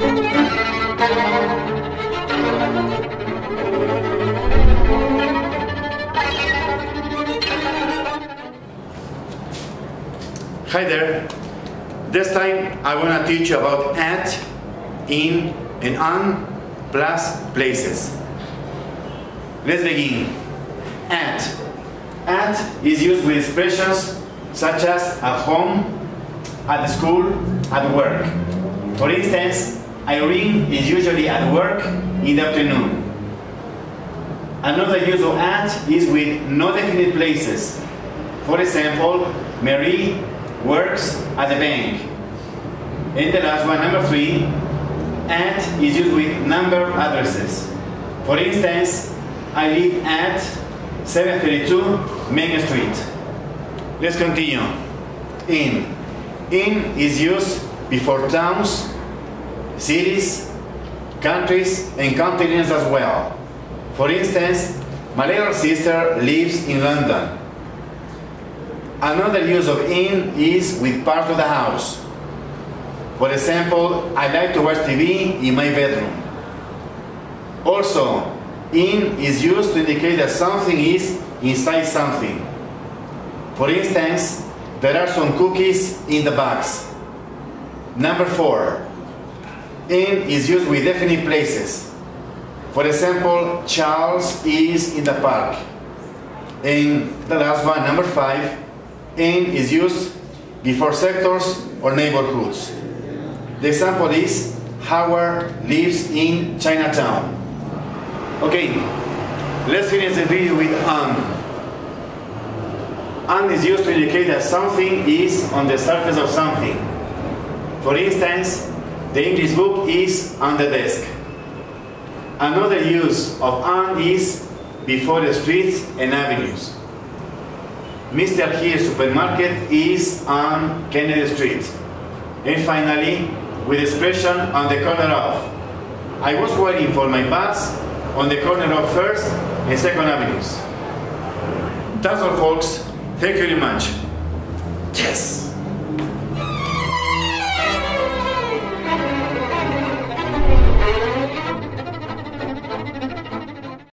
Hi there. This time I want to teach you about at, in, and on plus places. Let's begin. At. At is used with expressions such as at home, at school, at work. For instance, Irene is usually at work in the afternoon. Another use of at is with no definite places. For example, Mary works at the bank. And the last one, number three, at is used with number addresses. For instance, I live at 732 Main Street. Let's continue. In. In is used before towns, cities, countries, and continents as well. For instance, my little sister lives in London. Another use of in is with part of the house. For example, I like to watch TV in my bedroom. Also, in is used to indicate that something is inside something. For instance, there are some cookies in the box. Number four, in is used with definite places. For example, Charles is in the park. In the last one, number five, in is used before sectors or neighborhoods. The example is Howard lives in Chinatown. Okay, let's finish the video with on. On is used to indicate that something is on the surface of something. For instance, the English book is on the desk. Another use of on is before the streets and avenues. Mr. Here supermarket is on Kennedy Street. And finally, with expression on the corner of. I was waiting for my bus on the corner of First and Second Avenues. That's all folks. Thank you very much. Yes!